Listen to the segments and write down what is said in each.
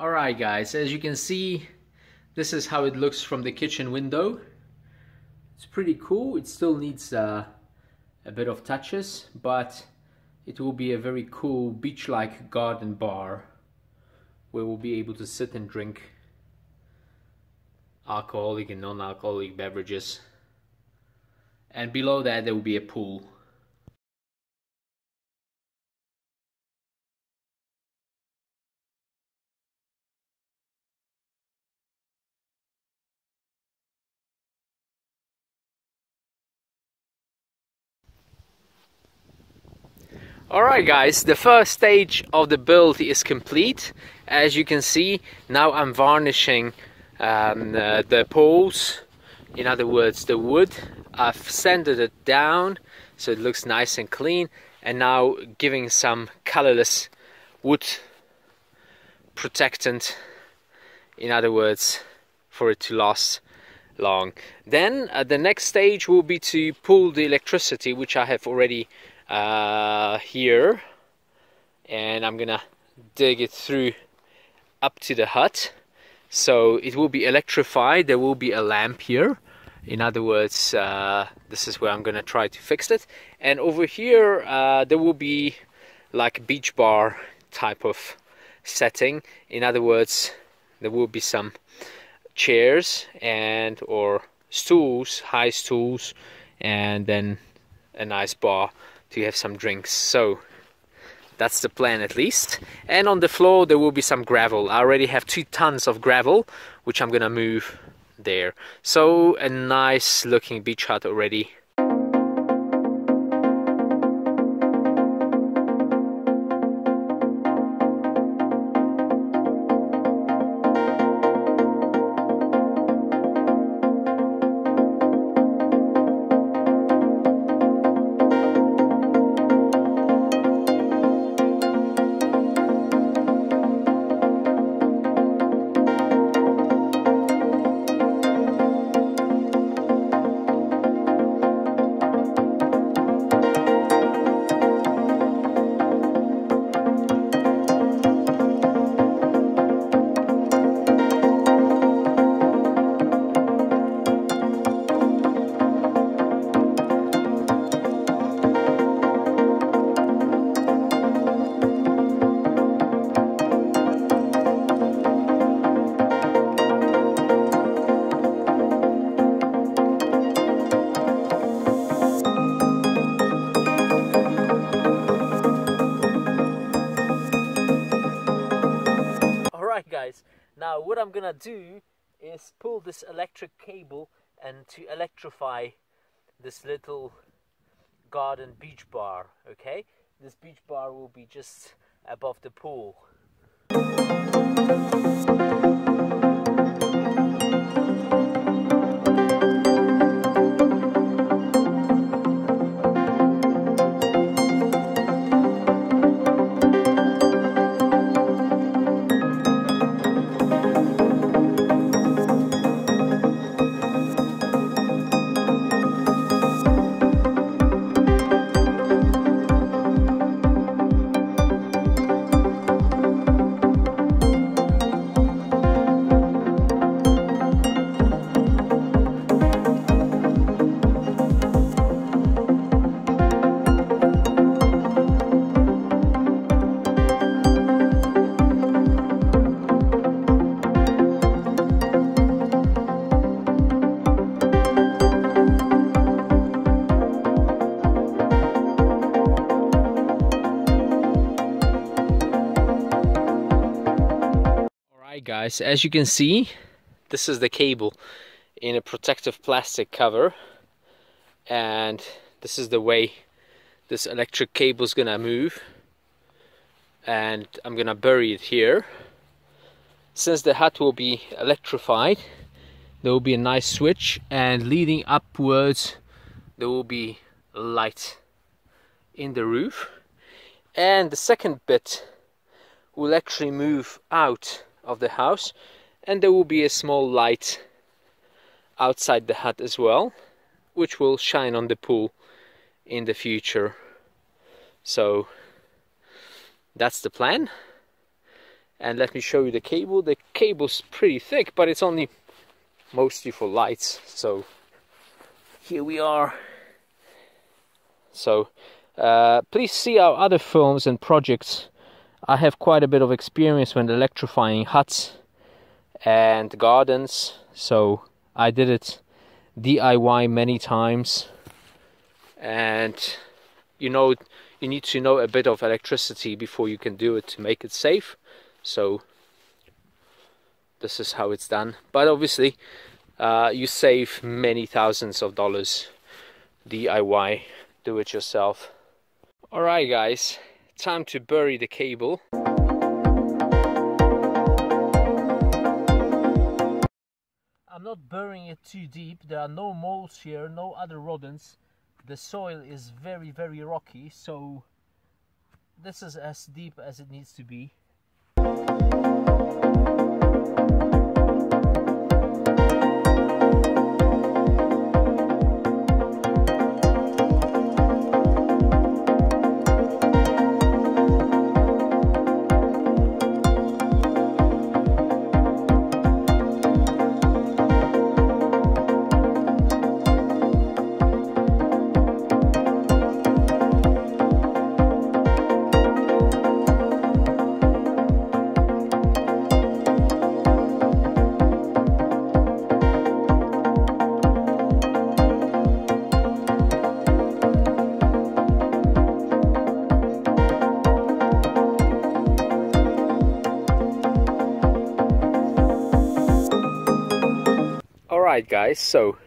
Alright guys, as you can see, this is how it looks from the kitchen window. It's pretty cool. It still needs uh, a bit of touches, but it will be a very cool beach-like garden bar where we'll be able to sit and drink alcoholic and non-alcoholic beverages. And below that there will be a pool. Alright guys, the first stage of the build is complete. As you can see, now I'm varnishing um, uh, the poles, in other words the wood. I've sanded it down so it looks nice and clean and now giving some colorless wood protectant, in other words, for it to last long. Then uh, the next stage will be to pull the electricity, which I have already uh, here and I'm gonna dig it through up to the hut. So it will be electrified. There will be a lamp here. In other words uh, this is where I'm gonna try to fix it. And over here uh, there will be like a beach bar type of setting. In other words there will be some chairs and or stools high stools and then a nice bar to have some drinks. So that's the plan at least. And on the floor there will be some gravel. I already have two tons of gravel which I'm gonna move there. So a nice looking beach hut already gonna do is pull this electric cable and to electrify this little garden beach bar okay? This beach bar will be just above the pool guys. As you can see this is the cable in a protective plastic cover. And this is the way this electric cable is gonna move. And I'm gonna bury it here. Since the hut will be electrified there will be a nice switch. And leading upwards there will be light in the roof. And the second bit will actually move out of the house and there will be a small light outside the hut as well which will shine on the pool in the future. So that's the plan. And let me show you the cable. The cable's pretty thick but it's only mostly for lights. So here we are. So uh, please see our other films and projects I have quite a bit of experience when electrifying huts and gardens so I did it DIY many times. And you know you need to know a bit of electricity before you can do it to make it safe. So this is how it's done. But obviously uh, you save many thousands of dollars DIY do it yourself. Alright guys time to bury the cable. I'm not burying it too deep. There are no moles here no other rodents. The soil is very very rocky so this is as deep as it needs to be Alright guys, so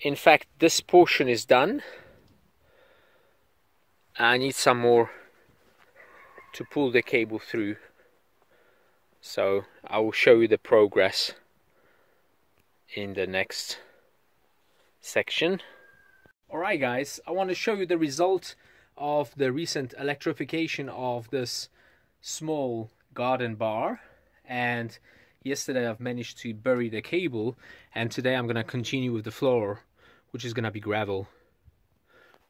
in fact this portion is done. I need some more to pull the cable through. So I will show you the progress in the next section. Alright guys, I want to show you the result of the recent electrification of this small garden bar and yesterday I've managed to bury the cable and today I'm gonna continue with the floor which is gonna be gravel.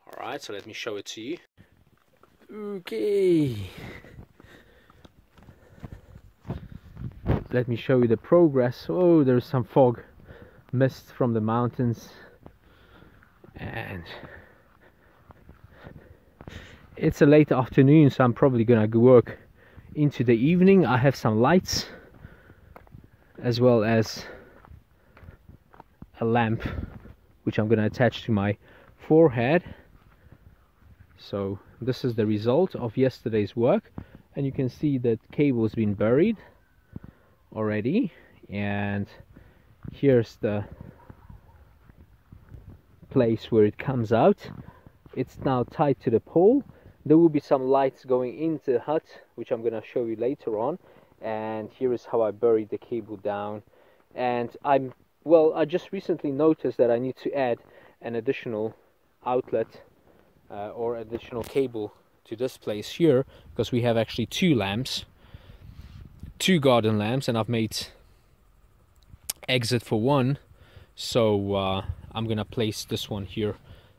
Alright so let me show it to you. Okay. Let me show you the progress. Oh there's some fog mist from the mountains. And it's a late afternoon so I'm probably gonna work into the evening. I have some lights as well as a lamp which I'm going to attach to my forehead. So this is the result of yesterday's work and you can see that cable has been buried already. And here's the place where it comes out. It's now tied to the pole. There will be some lights going into the hut which I'm going to show you later on and here is how I buried the cable down. And I'm well I just recently noticed that I need to add an additional outlet uh, or additional cable to this place here because we have actually two lamps two garden lamps and I've made exit for one. So uh, I'm gonna place this one here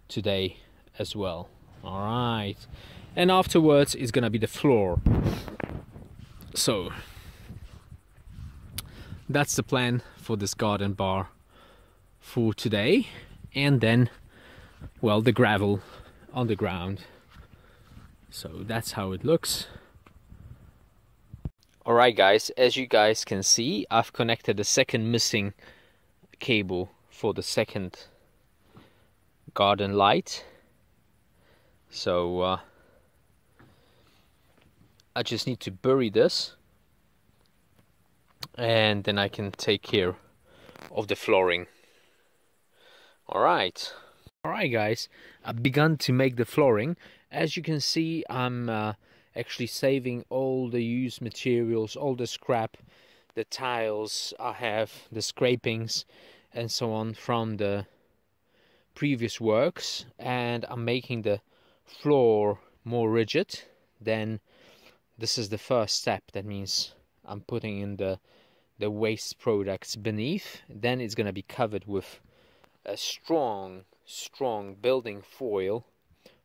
today as well. All right. And afterwards it's gonna be the floor so that's the plan for this garden bar for today. And then well the gravel on the ground. So that's how it looks. Alright guys as you guys can see I've connected the second missing cable for the second garden light. So uh, I just need to bury this and then I can take care of the flooring. Alright alright guys. I've begun to make the flooring. As you can see I'm uh, actually saving all the used materials all the scrap the tiles I have the scrapings and so on from the previous works. And I'm making the floor more rigid then this is the first step. That means I'm putting in the the waste products beneath. Then it's going to be covered with a strong strong building foil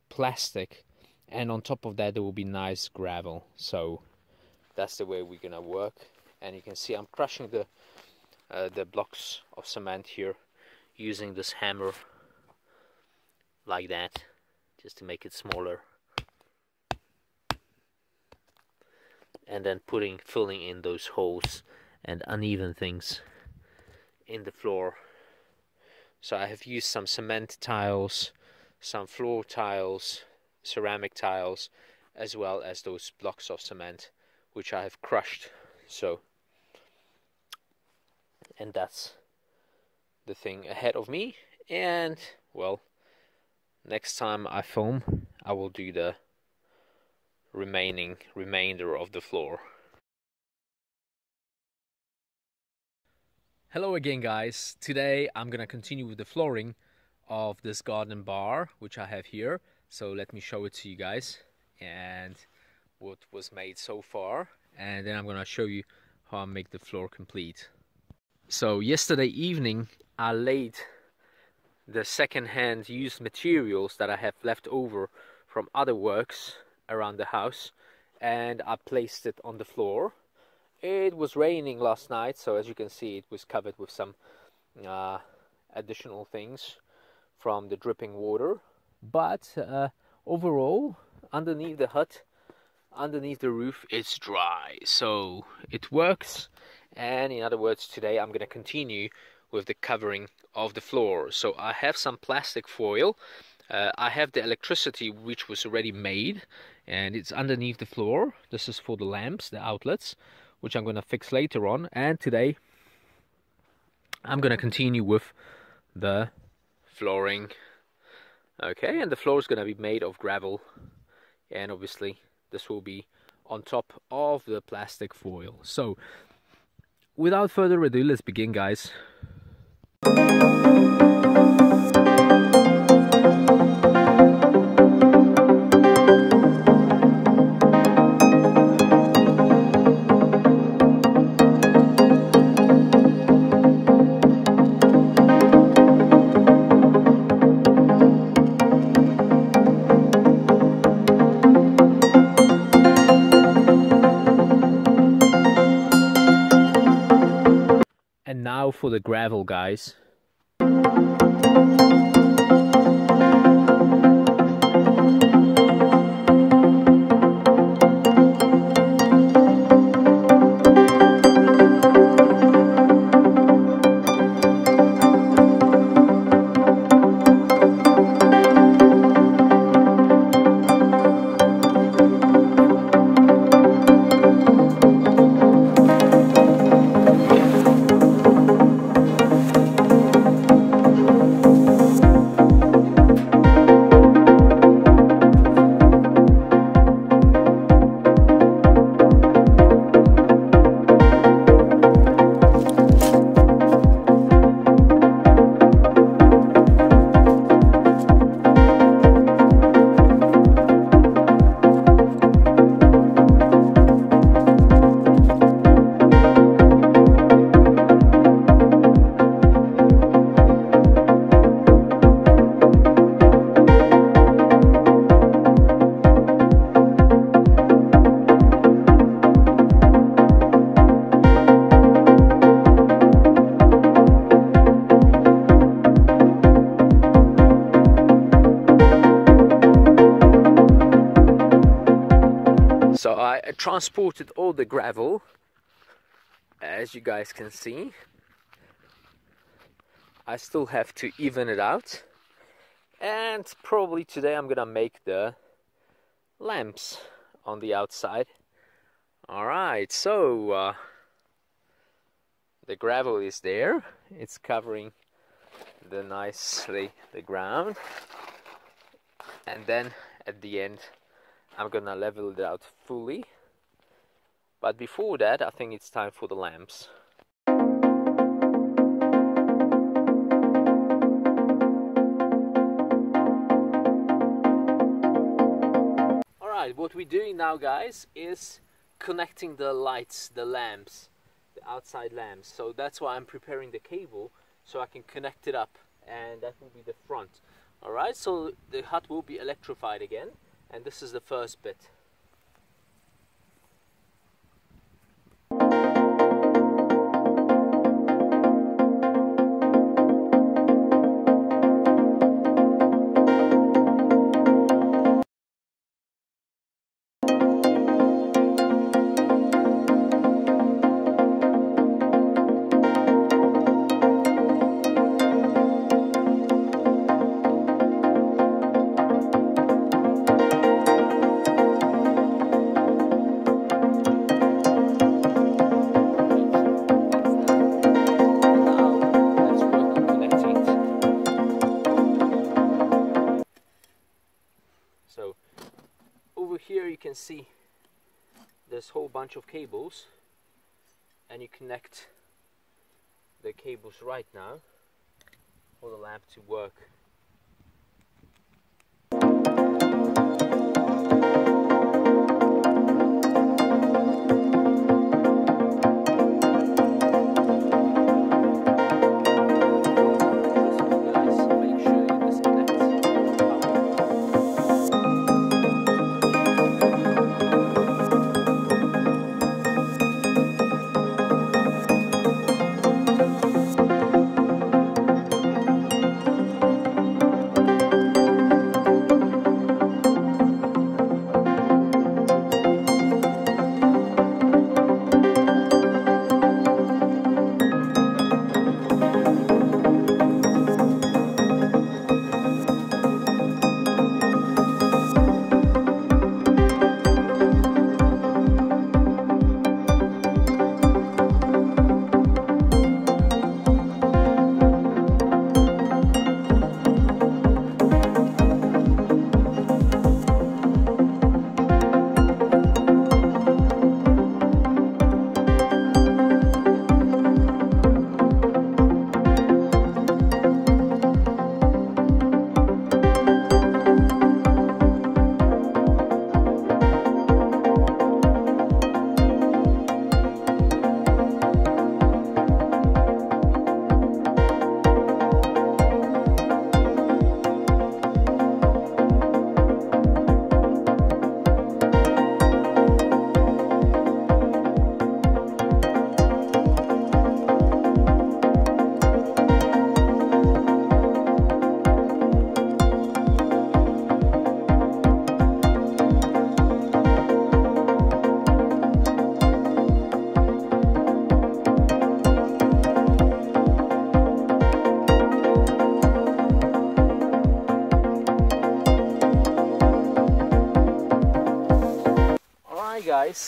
plastic and on top of that there will be nice gravel. So that's the way we're gonna work. And you can see I'm crushing the uh, the blocks of cement here using this hammer like that just to make it smaller and then putting filling in those holes and uneven things in the floor. So I have used some cement tiles some floor tiles ceramic tiles as well as those blocks of cement which I have crushed. So and that's the thing ahead of me. And well next time I film I will do the remaining remainder of the floor. Hello again guys. Today I'm gonna continue with the flooring of this garden bar which I have here. So let me show it to you guys and what was made so far. And then I'm gonna show you how I make the floor complete. So yesterday evening I laid the second-hand used materials that I have left over from other works around the house and I placed it on the floor. It was raining last night so as you can see it was covered with some uh, additional things from the dripping water. But uh, overall underneath the hut underneath the roof it's dry. So it works. And in other words today I'm going to continue with the covering of the floor. So I have some plastic foil uh, I have the electricity which was already made and it's underneath the floor. This is for the lamps the outlets which I'm going to fix later on. And today I'm going to continue with the flooring. Okay and the floor is going to be made of gravel. And obviously this will be on top of the plastic foil. So without further ado, let's begin, guys. Now for the gravel guys transported all the gravel as you guys can see. I still have to even it out. And probably today I'm gonna make the lamps on the outside. Alright so uh, the gravel is there. It's covering the nicely the ground. And then at the end I'm gonna level it out fully but before that, I think it's time for the lamps. Alright, what we're doing now guys is connecting the lights, the lamps, the outside lamps. So that's why I'm preparing the cable so I can connect it up and that will be the front. Alright, so the hut will be electrified again and this is the first bit. Cables and you connect the cables right now for the lamp to work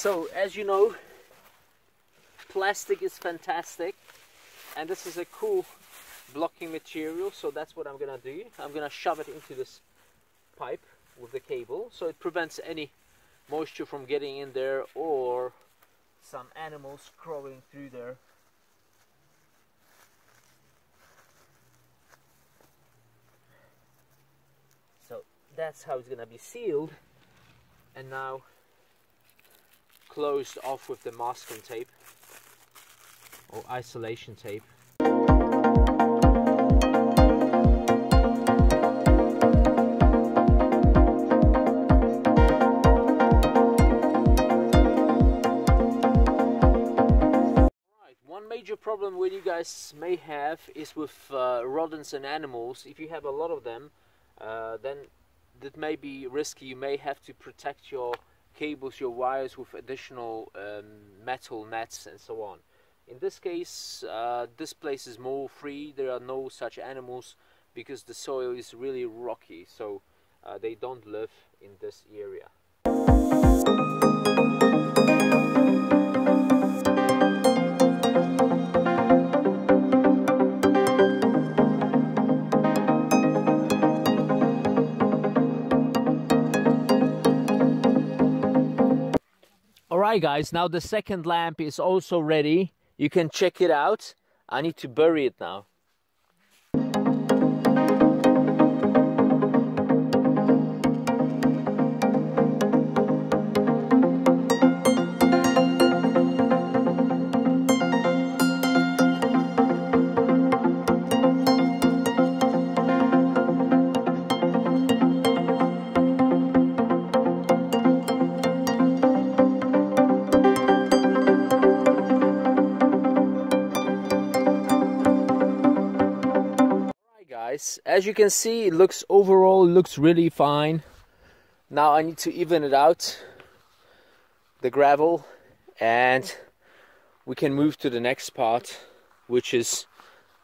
so as you know plastic is fantastic and this is a cool blocking material so that's what I'm gonna do. I'm gonna shove it into this pipe with the cable so it prevents any moisture from getting in there or some animals crawling through there. So that's how it's gonna be sealed and now closed off with the masking tape or isolation tape. one major problem what you guys may have is with uh, rodents and animals. If you have a lot of them, uh, then that may be risky. You may have to protect your cables your wires with additional um, metal nets and so on. In this case, uh, this place is more free. There are no such animals because the soil is really rocky, so uh, they don't live in this area. Alright guys, now the second lamp is also ready. You can check it out. I need to bury it now. As you can see it looks overall looks really fine. Now I need to even it out the gravel and we can move to the next part which is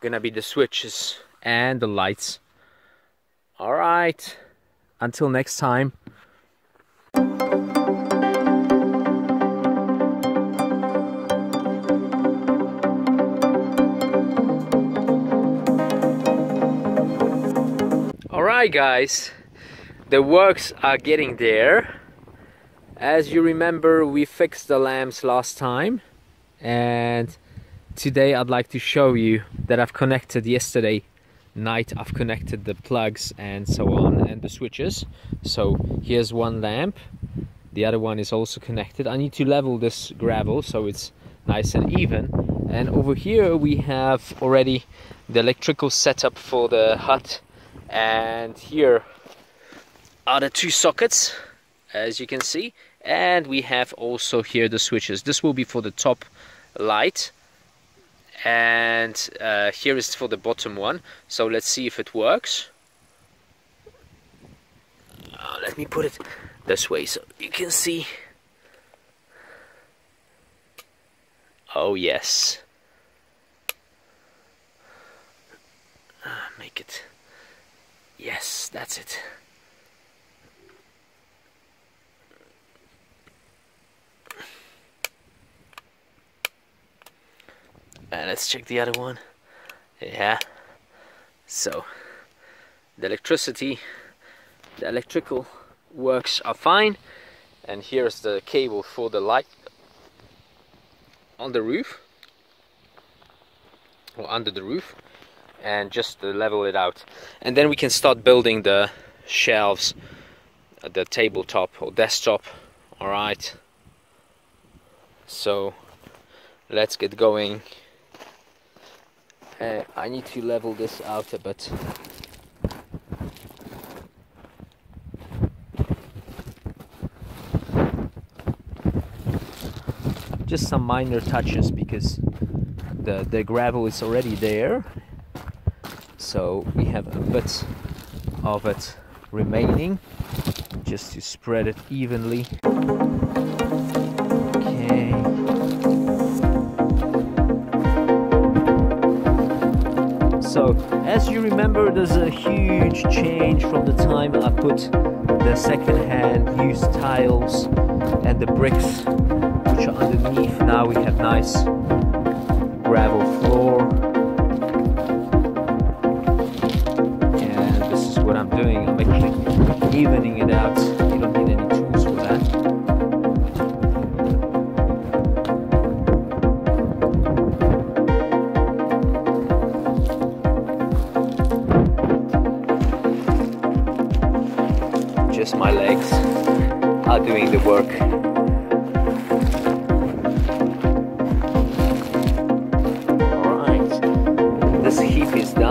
gonna be the switches and the lights. All right until next time Alright guys, the works are getting there. As you remember we fixed the lamps last time and today I'd like to show you that I've connected yesterday night. I've connected the plugs and so on and the switches. So here's one lamp. The other one is also connected. I need to level this gravel so it's nice and even. And over here we have already the electrical setup for the hut and here are the two sockets as you can see. And we have also here the switches. This will be for the top light. And uh, here is for the bottom one. So let's see if it works. Uh, let me put it this way so you can see. Oh yes. Uh, make it yes that's it Uh, let's check the other one. Yeah. So, the electricity, the electrical works are fine. And here's the cable for the light on the roof or under the roof and just level it out and then we can start building the shelves the tabletop or desktop all right so let's get going uh, I need to level this out a bit. Just some minor touches because the, the gravel is already there. So we have a bit of it remaining just to spread it evenly. So as you remember there's a huge change from the time I put the second-hand used tiles and the bricks which are underneath. Now we have nice gravel floor doing. I'm actually evening it out. You don't need any tools for that. just my legs are doing the work. Alright, this heap is done.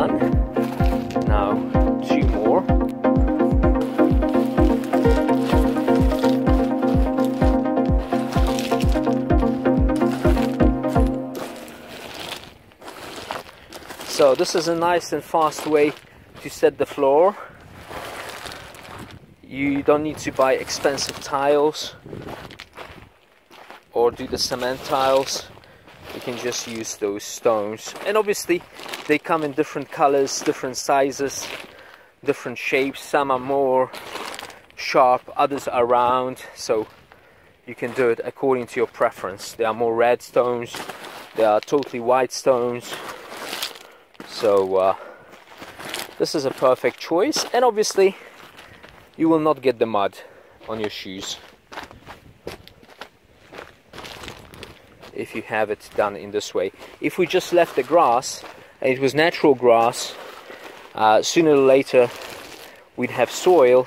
So this is a nice and fast way to set the floor. You don't need to buy expensive tiles or do the cement tiles. You can just use those stones. And obviously they come in different colors different sizes different shapes. Some are more sharp others are round. So you can do it according to your preference. There are more red stones. There are totally white stones so uh, this is a perfect choice and obviously you will not get the mud on your shoes if you have it done in this way. If we just left the grass and it was natural grass, uh, sooner or later we'd have soil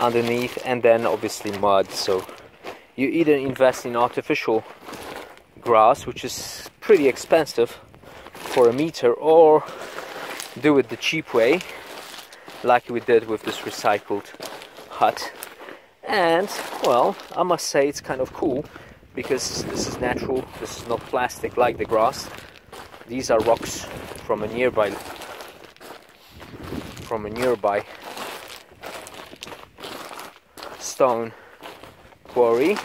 underneath and then obviously mud. So you either invest in artificial grass, which is pretty expensive for a meter, or do it the cheap way like we did with this recycled hut. And well I must say it's kind of cool because this is natural this is not plastic like the grass. These are rocks from a nearby from a nearby stone quarry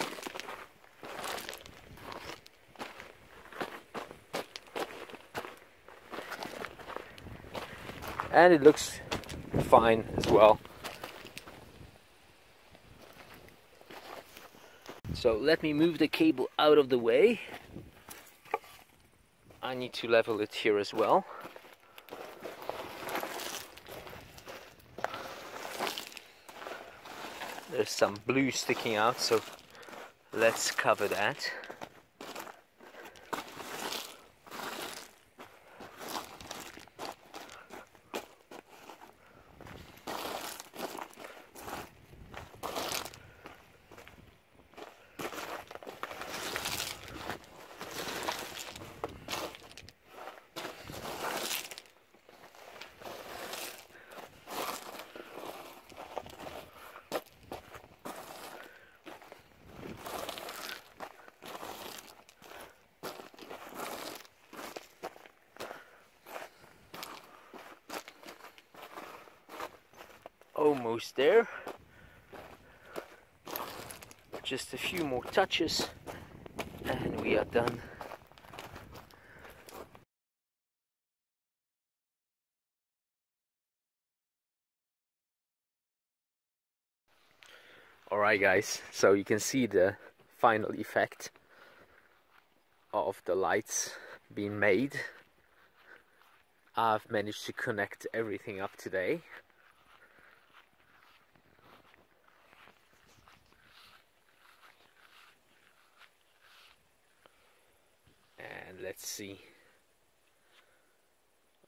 and it looks fine as well. So let me move the cable out of the way. I need to level it here as well. there's some blue sticking out so let's cover that almost there. Just a few more touches and we are done. Alright guys so you can see the final effect of the lights being made. I've managed to connect everything up today and let's see.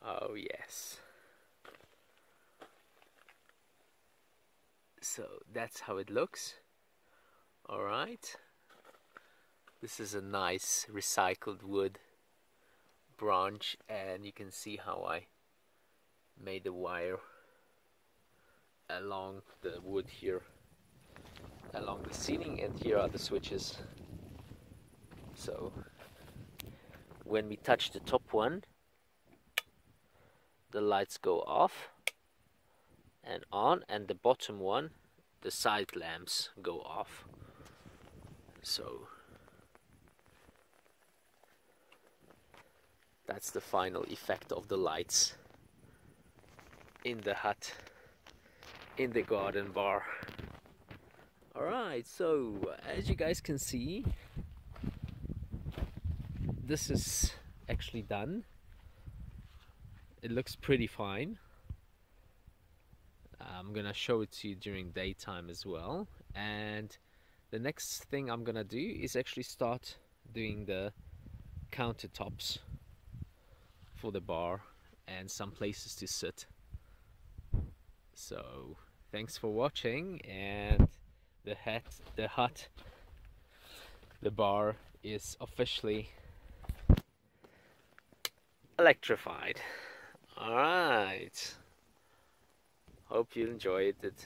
Oh yes. So that's how it looks. Alright this is a nice recycled wood branch and you can see how I made the wire along the wood here along the ceiling and here are the switches. So when we touch the top one the lights go off and on and the bottom one the side lamps go off. So that's the final effect of the lights in the hut in the garden bar. Alright so as you guys can see this is actually done. It looks pretty fine. Uh, I'm gonna show it to you during daytime as well. And the next thing I'm gonna do is actually start doing the countertops for the bar and some places to sit. So thanks for watching and the hat the hut the bar is officially electrified. Alright. Hope you enjoyed it.